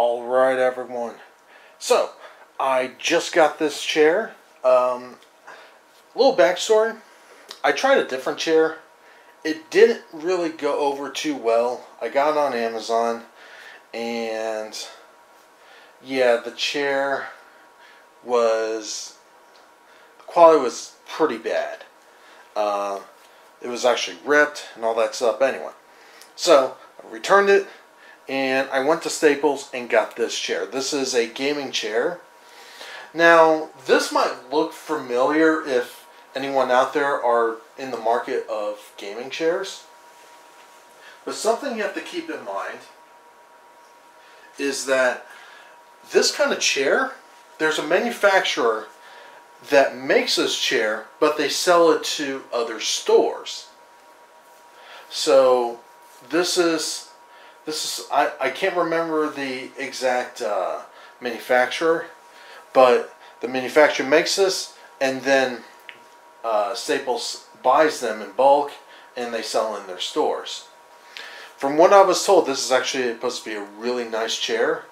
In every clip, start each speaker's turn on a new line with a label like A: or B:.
A: All right, everyone. So, I just got this chair. Um, little backstory. I tried a different chair. It didn't really go over too well. I got it on Amazon, and yeah, the chair was the quality was pretty bad. Uh, it was actually ripped and all that stuff. Anyway, so I returned it and I went to Staples and got this chair. This is a gaming chair. Now, this might look familiar if anyone out there are in the market of gaming chairs. But something you have to keep in mind is that this kind of chair, there's a manufacturer that makes this chair, but they sell it to other stores. So this is this is I, I can't remember the exact uh, manufacturer, but the manufacturer makes this, and then uh, Staples buys them in bulk, and they sell in their stores. From what I was told, this is actually supposed to be a really nice chair,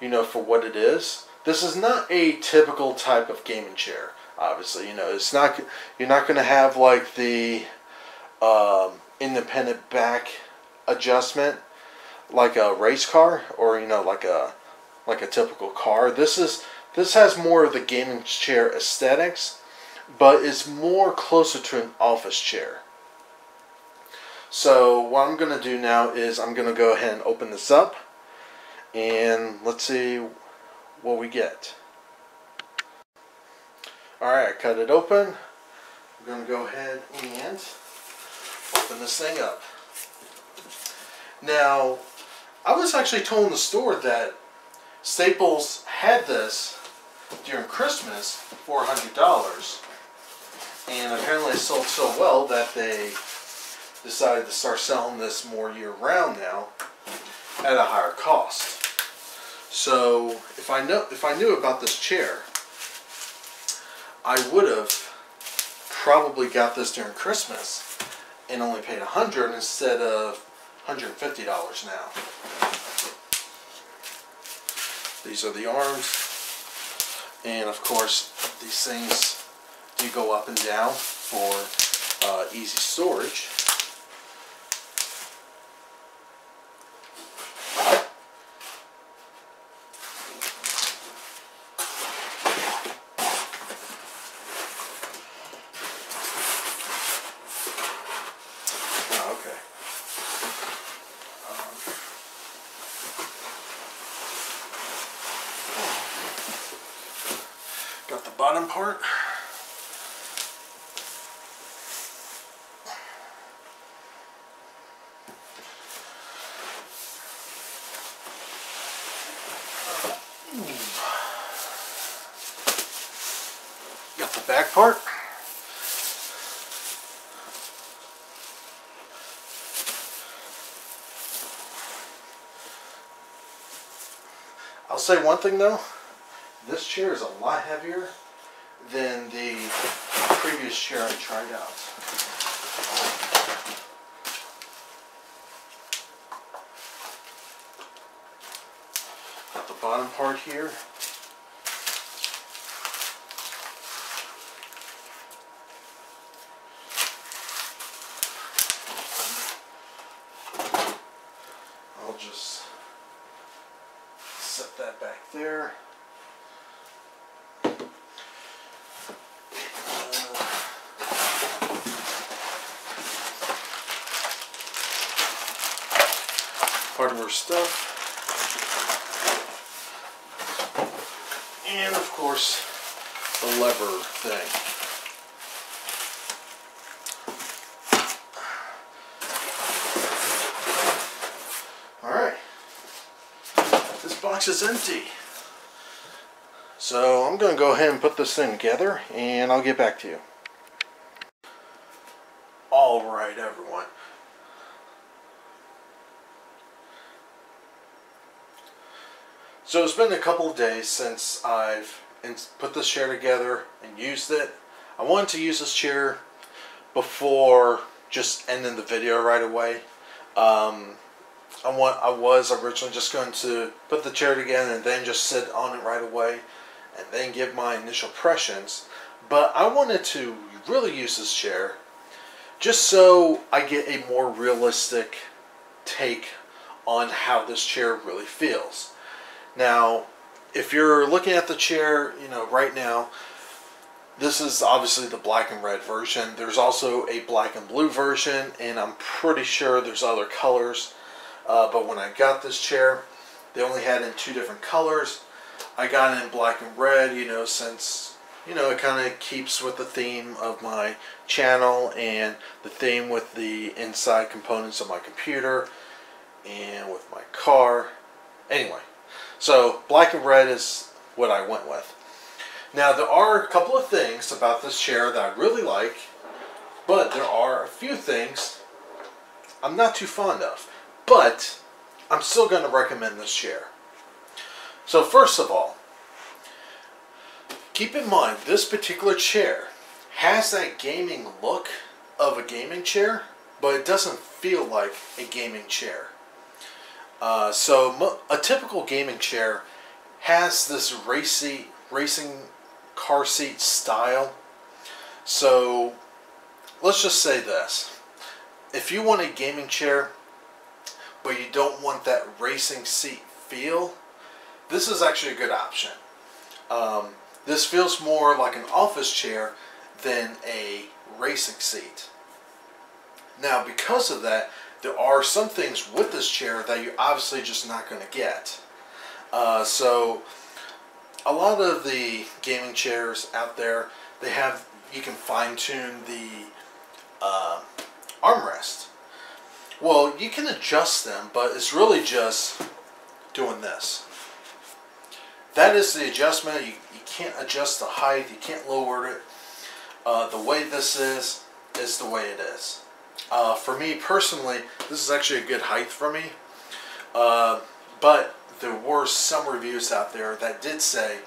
A: you know, for what it is. This is not a typical type of gaming chair. Obviously, you know, it's not. You're not going to have like the um, independent back adjustment like a race car or you know like a like a typical car. This is this has more of the gaming chair aesthetics, but it's more closer to an office chair. So what I'm to do now is I'm to go ahead and open this up and let's see what we get. Alright, I cut it open. I'm to go ahead and open this thing up. Now, I was actually told in the store that Staples had this during Christmas for $100 and apparently it sold so well that they decided to start selling this more year round now at a higher cost. So if I know if I knew about this chair, I would have probably got this during Christmas and only paid a hundred instead of $150 now. These are the arms. And of course, these things do go up and down for uh, easy storage. Bottom part. Hmm. Got the back part. I'll say one thing though, this chair is a lot heavier than the previous chair I tried out. Got the bottom part here. I'll just set that back there. Hardware stuff. And of course, the lever thing. Alright. This box is empty. So I'm going to go ahead and put this thing together and I'll get back to you. Alright everyone. So it's been a couple days since I've put this chair together and used it. I wanted to use this chair before just ending the video right away. Um, I want I was originally just going to put the chair together and then just sit on it right away and then give my initial impressions. But I wanted to really use this chair just so I get a more realistic take on how this chair really feels. Now, if you're looking at the chair, you know, right now, this is obviously the black and red version. There's also a black and blue version, and I'm pretty sure there's other colors. Uh, but when I got this chair, they only had in two different colors. I got it in black and red, you know, since, you know, it kind of keeps with the theme of my channel and the theme with the inside components of my computer and with my car. Anyway, so black and red is what I went with. Now there are a couple of things about this chair that I really like, but there are a few things I'm not too fond of. But I'm still going to recommend this chair. So first of all, keep in mind this particular chair has that gaming look of a gaming chair, but it doesn't feel like a gaming chair. Uh, so a typical gaming chair has this racy, racing car seat style. So let's just say this. If you want a gaming chair, but you don't want that racing seat feel, this is actually a good option. Um, this feels more like an office chair than a racing seat. Now because of that, there are some things with this chair that you're obviously just not going to get. Uh, so a lot of the gaming chairs out there, they have, you can fine tune the uh, armrest. Well, you can adjust them, but it's really just doing this. That is the adjustment. You, you can't adjust the height. You can't lower it. Uh, the way this is, is the way it is. Uh, for me personally, this is actually a good height for me. Uh, but there were some reviews out there that did say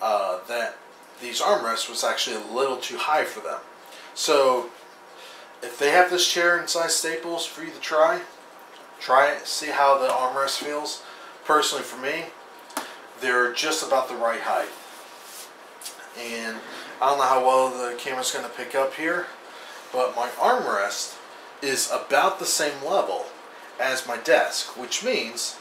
A: uh, that these armrests was actually a little too high for them. So if they have this chair in size Staples for you to try, try it, see how the armrest feels. Personally for me, they're just about the right height. And I don't know how well the camera's going to pick up here, but my armrest is about the same level as my desk, which means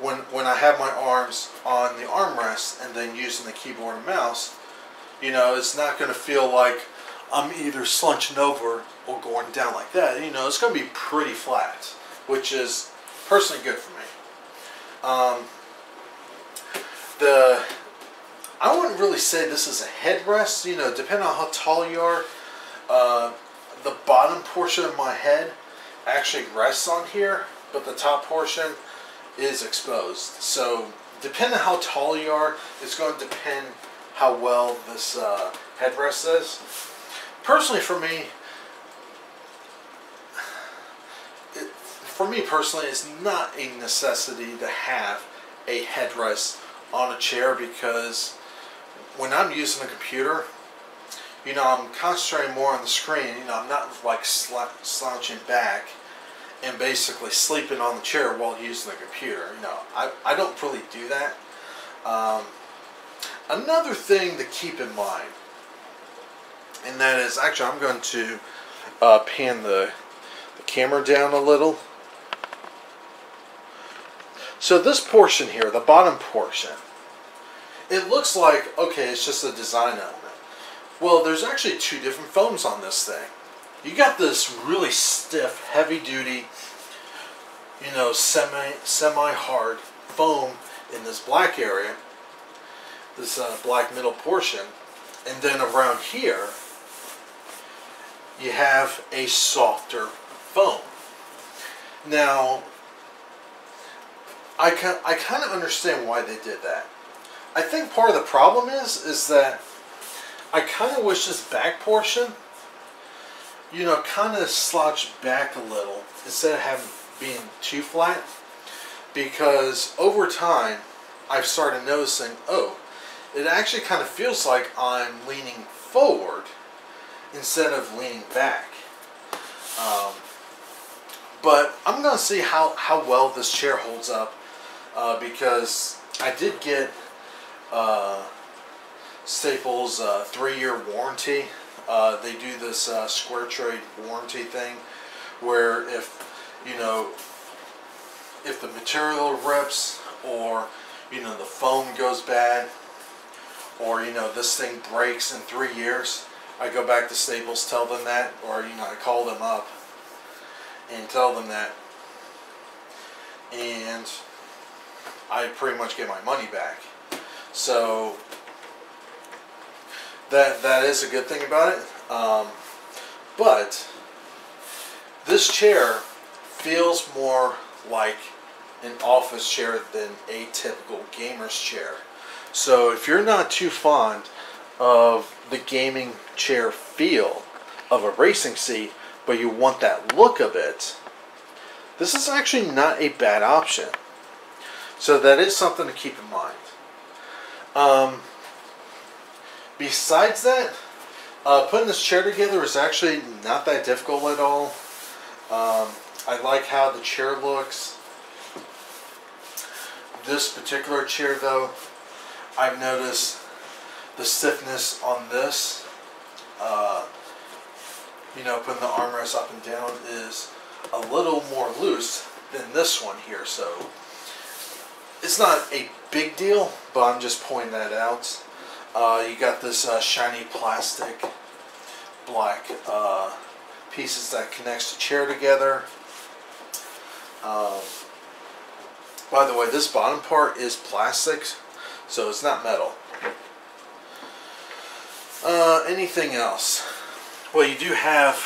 A: when, when I have my arms on the armrest and then using the keyboard and mouse, you know, it's not going to feel like I'm either slouching over or going down like that. You know, it's going to be pretty flat, which is personally good for me. Um, the I wouldn't really say this is a headrest. You know, depending on how tall you are, uh, the bottom portion of my head actually rests on here, but the top portion is exposed. So depending on how tall you are, it's going to depend how well this uh, headrest is. Personally for me, for me personally, it's not a necessity to have a headrest on a chair because when I'm using a computer, you know, I'm concentrating more on the screen. You know, I'm not like slouching back and basically sleeping on the chair while using the computer. You know, I, I don't really do that. Um, another thing to keep in mind, and that is, actually, I'm going to uh, pan the, the camera down a little. So this portion here, the bottom portion, it looks like, okay, it's just a design element. Well, there's actually two different foams on this thing. You got this really stiff, heavy-duty, you know, semi semi-hard foam in this black area, this uh, black middle portion, and then around here, you have a softer foam. Now, I I kind of understand why they did that. I think part of the problem is is that I kind of wish this back portion, you know, kind of slouched back a little instead of having being too flat. Because over time, I've started noticing, oh, it actually kind of feels like I'm leaning forward instead of leaning back. Um, but I'm gonna see how how well this chair holds up uh, because I did get uh, Staples uh, three-year warranty. Uh, they do this uh, SquareTrade warranty thing where if you know if the material rips or you know the foam goes bad or you know this thing breaks in three years I go back to Staples tell them that or you know I call them up and tell them that and I pretty much get my money back so that that is a good thing about it um, but this chair feels more like an office chair than a typical gamer's chair. So if you're not too fond of the gaming chair feel of a racing seat, but you want that look of it, this is actually not a bad option. So that is something to keep in mind. Um, besides that, uh, putting this chair together is actually not that difficult at all. Um, I like how the chair looks. This particular chair though, I've noticed the stiffness on this, uh, you know, putting the armrest up and down is a little more loose than this one here. So it's not a big deal, but I'm just pointing that out. Uh, you got this uh, shiny plastic black uh, pieces that connects the chair together. Um, by the way, this bottom part is plastic, so it's not metal. Uh, anything else? Well, you do have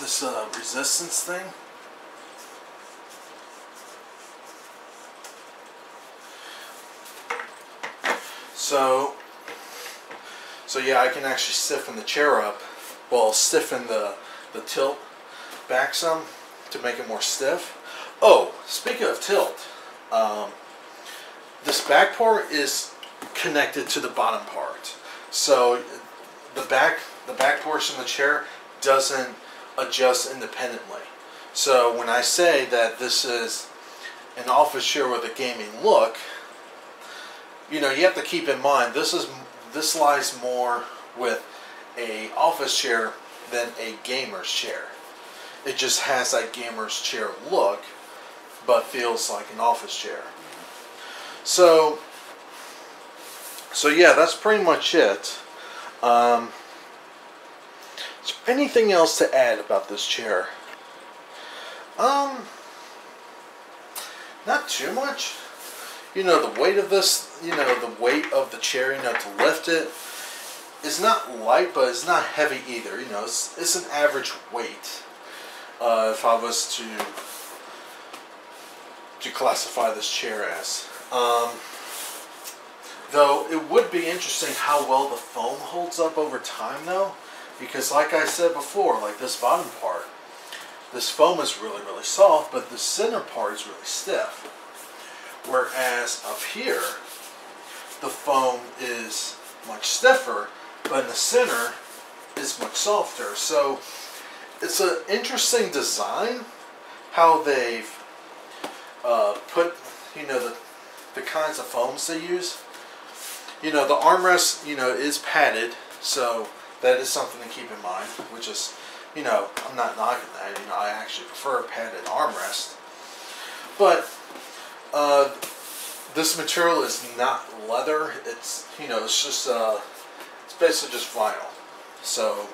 A: this uh, resistance thing. So, so yeah, I can actually stiffen the chair up. Well, stiffen the, the tilt back some to make it more stiff. Oh, speaking of tilt, um, this back part is connected to the bottom part. So the back, the back portion of the chair doesn't adjust independently. So when I say that this is an office chair with a gaming look, you know, you have to keep in mind this is this lies more with a office chair than a gamer's chair. It just has that gamer's chair look, but feels like an office chair. So, so yeah, that's pretty much it. Um, is there anything else to add about this chair? Um, not too much. You know, the weight of this, you know, the weight of the chair, you know, to lift it. it is not light, but it's not heavy either. You know, it's, it's an average weight. Uh, if I was to to classify this chair as. Um, though it would be interesting how well the foam holds up over time though because like I said before like this bottom part this foam is really really soft but the center part is really stiff whereas up here the foam is much stiffer but in the center is much softer so it's an interesting design how they've uh, put, you know, the, the kinds of foams they use. You know, the armrest, you know, is padded, so that is something to keep in mind, which is, you know, I'm not knocking that. You know, I actually prefer a padded armrest. But uh, this material is not leather. It's, you know, it's just, uh, it's basically just vinyl. So,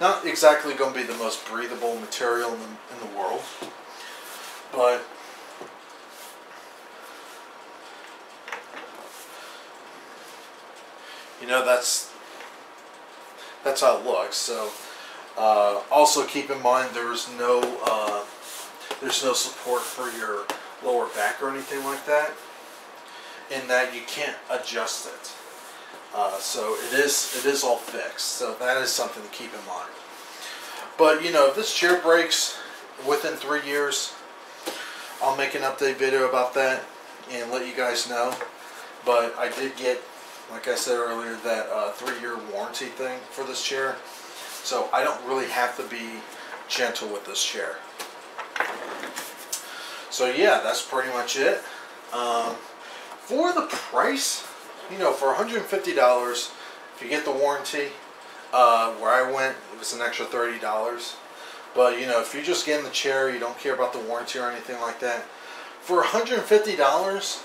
A: not exactly going to be the most breathable material in the, in the world. But you know that's that's how it looks. So uh, also keep in mind there's no uh, there's no support for your lower back or anything like that. In that you can't adjust it. Uh, so it is it is all fixed. So that is something to keep in mind. But you know if this chair breaks within three years, I'll make an update video about that and let you guys know. But I did get like I said earlier, that uh, three-year warranty thing for this chair. So I don't really have to be gentle with this chair. So yeah, that's pretty much it. Um, for the price, you know, for $150, if you get the warranty, uh, where I went, it was an extra $30. But you know, if you're just getting the chair, you don't care about the warranty or anything like that. For $150,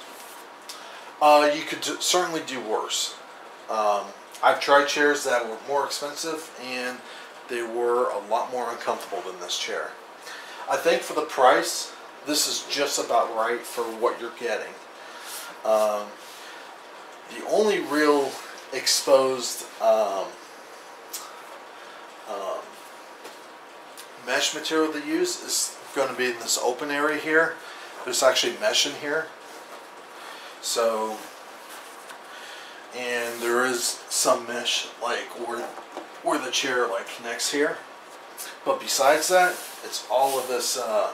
A: uh, you could do, certainly do worse. Um, I've tried chairs that were more expensive and they were a lot more uncomfortable than this chair. I think for the price, this is just about right for what you're getting. Um, the only real exposed um, um, mesh material they use is going to be in this open area here. There's actually mesh in here. So, and there is some mesh like where, where the chair like connects here. But besides that, it's all of this uh,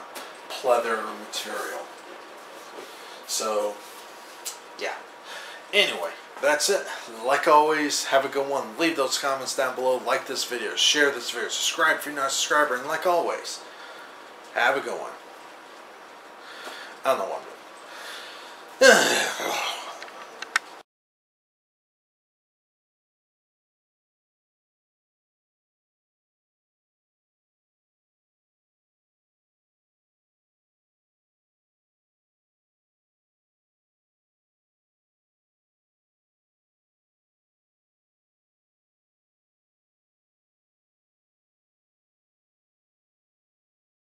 A: pleather material. So, yeah. Anyway, that's it. Like always, have a good one. Leave those comments down below. Like this video. Share this video. Subscribe if you're not a subscriber. And like always, have a good one. I don't know what I'm doing.